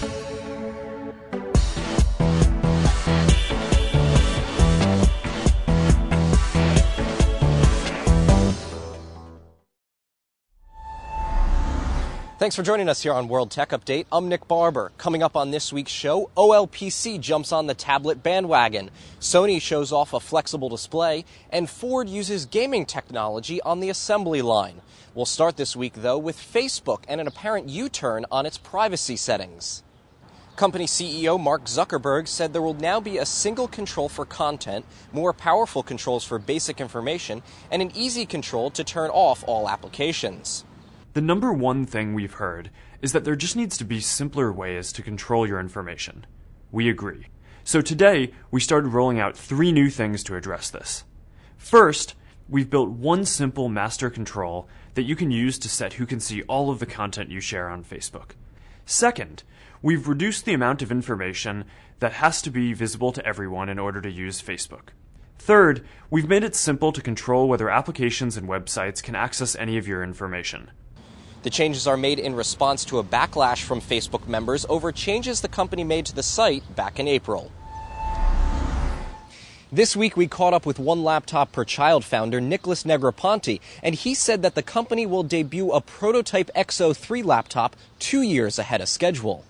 Thanks for joining us here on World Tech Update. I'm Nick Barber. Coming up on this week's show, OLPC jumps on the tablet bandwagon, Sony shows off a flexible display, and Ford uses gaming technology on the assembly line. We'll start this week, though, with Facebook and an apparent U turn on its privacy settings. Company CEO Mark Zuckerberg said there will now be a single control for content, more powerful controls for basic information, and an easy control to turn off all applications. The number one thing we've heard is that there just needs to be simpler ways to control your information. We agree. So today, we started rolling out three new things to address this. First, we've built one simple master control that you can use to set who can see all of the content you share on Facebook. Second, we've reduced the amount of information that has to be visible to everyone in order to use Facebook. Third, we've made it simple to control whether applications and websites can access any of your information. The changes are made in response to a backlash from Facebook members over changes the company made to the site back in April. This week, we caught up with one laptop per child founder, Nicholas Negroponte, and he said that the company will debut a prototype XO3 laptop two years ahead of schedule.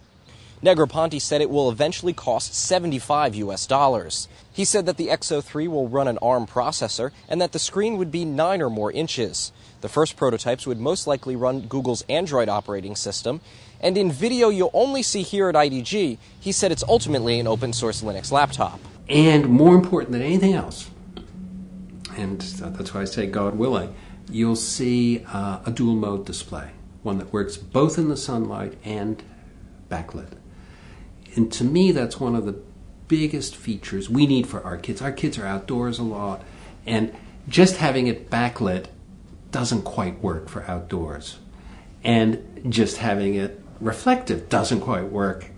Negroponte said it will eventually cost 75 US dollars. He said that the XO3 will run an ARM processor and that the screen would be 9 or more inches. The first prototypes would most likely run Google's Android operating system. And in video you'll only see here at IDG, he said it's ultimately an open source Linux laptop. And more important than anything else, and that's why I say God willing, you'll see uh, a dual mode display, one that works both in the sunlight and backlit. And to me, that's one of the biggest features we need for our kids. Our kids are outdoors a lot, and just having it backlit doesn't quite work for outdoors. And just having it reflective doesn't quite work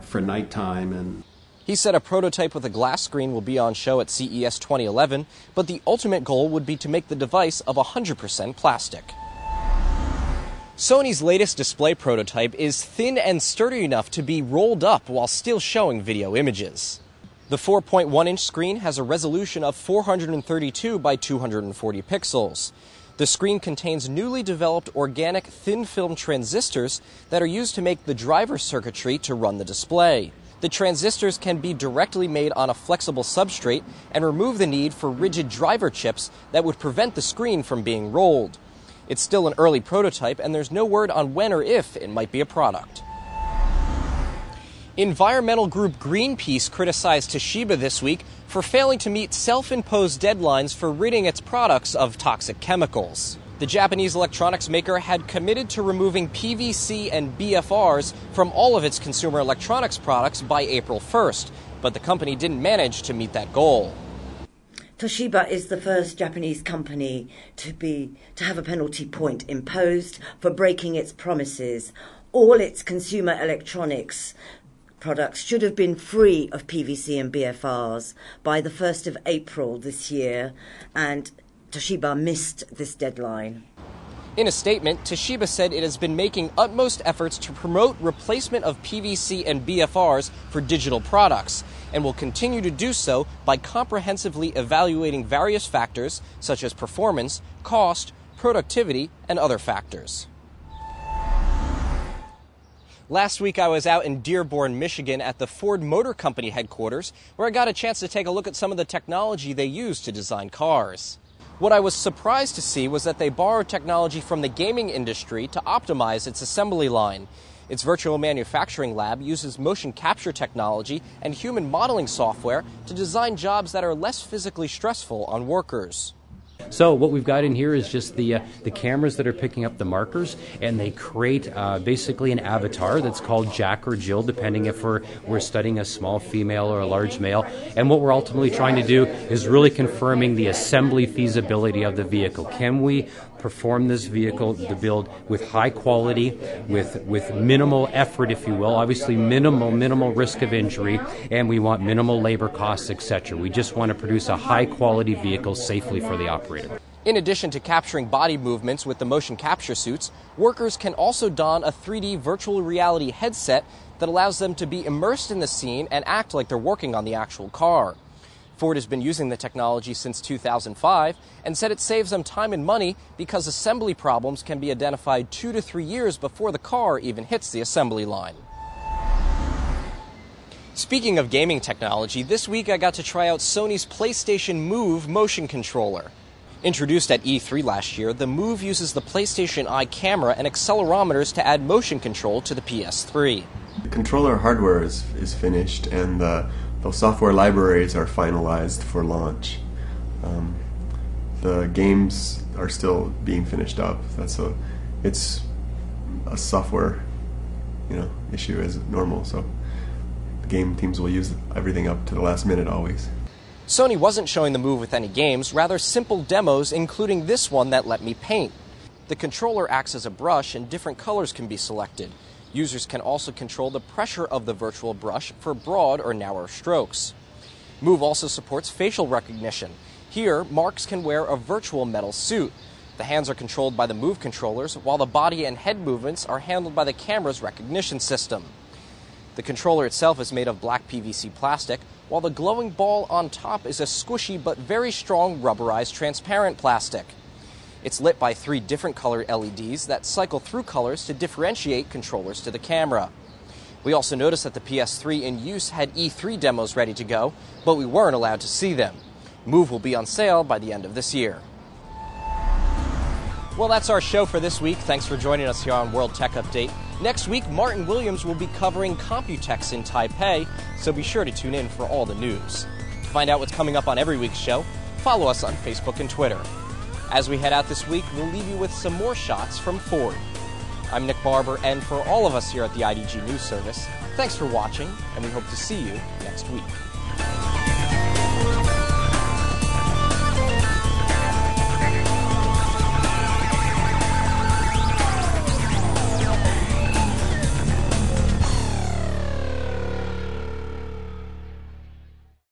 for nighttime and he said a prototype with a glass screen will be on show at CES 2011, but the ultimate goal would be to make the device of 100% plastic. Sony's latest display prototype is thin and sturdy enough to be rolled up while still showing video images. The 4.1 inch screen has a resolution of 432 by 240 pixels. The screen contains newly developed organic thin film transistors that are used to make the driver circuitry to run the display. The transistors can be directly made on a flexible substrate and remove the need for rigid driver chips that would prevent the screen from being rolled. It's still an early prototype, and there's no word on when or if it might be a product. Environmental group Greenpeace criticized Toshiba this week for failing to meet self imposed deadlines for ridding its products of toxic chemicals. The Japanese electronics maker had committed to removing PVC and BFRs from all of its consumer electronics products by April 1st, but the company didn't manage to meet that goal. Toshiba is the first Japanese company to be to have a penalty point imposed for breaking its promises. All its consumer electronics products should have been free of PVC and BFRs by the 1st of April this year, and Toshiba missed this deadline. In a statement, Toshiba said it has been making utmost efforts to promote replacement of PVC and BFRs for digital products and will continue to do so by comprehensively evaluating various factors such as performance, cost, productivity, and other factors. Last week, I was out in Dearborn, Michigan at the Ford Motor Company headquarters, where I got a chance to take a look at some of the technology they use to design cars. What I was surprised to see was that they borrowed technology from the gaming industry to optimize its assembly line. Its virtual manufacturing lab uses motion capture technology and human modeling software to design jobs that are less physically stressful on workers. So what we've got in here is just the uh, the cameras that are picking up the markers, and they create uh, basically an avatar that's called Jack or Jill, depending if we're we're studying a small female or a large male. And what we're ultimately trying to do is really confirming the assembly feasibility of the vehicle. Can we perform this vehicle, the build, with high quality, with with minimal effort, if you will. Obviously, minimal minimal risk of injury, and we want minimal labor costs, etc. We just want to produce a high quality vehicle safely for the operator. In addition to capturing body movements with the motion capture suits, workers can also don a 3D virtual reality headset that allows them to be immersed in the scene and act like they're working on the actual car. Ford has been using the technology since 2005 and said it saves them time and money because assembly problems can be identified two to three years before the car even hits the assembly line. Speaking of gaming technology, this week I got to try out Sony's PlayStation Move motion controller. Introduced at E3 last year, the Move uses the PlayStation Eye camera and accelerometers to add motion control to the PS3. The controller hardware is, is finished and the, the software libraries are finalized for launch. Um, the games are still being finished up. That's a, it's a software, you know, issue as normal. So the game teams will use everything up to the last minute always. Sony wasn't showing the Move with any games, rather simple demos, including this one that let me paint. The controller acts as a brush and different colors can be selected. Users can also control the pressure of the virtual brush for broad or narrow strokes. Move also supports facial recognition. Here, marks can wear a virtual metal suit. The hands are controlled by the Move controllers, while the body and head movements are handled by the camera's recognition system. The controller itself is made of black PVC plastic, while the glowing ball on top is a squishy but very strong rubberized transparent plastic. It's lit by three different color LEDs that cycle through colors to differentiate controllers to the camera. We also noticed that the PS3 in use had E3 demos ready to go, but we weren't allowed to see them. Move will be on sale by the end of this year. Well, that's our show for this week. Thanks for joining us here on World Tech Update. Next week, Martin Williams will be covering Computex in Taipei, so be sure to tune in for all the news. To find out what's coming up on every week's show, follow us on Facebook and Twitter. As we head out this week, we'll leave you with some more shots from Ford. I'm Nick Barber, and for all of us here at the IDG News Service, thanks for watching, and we hope to see you next week.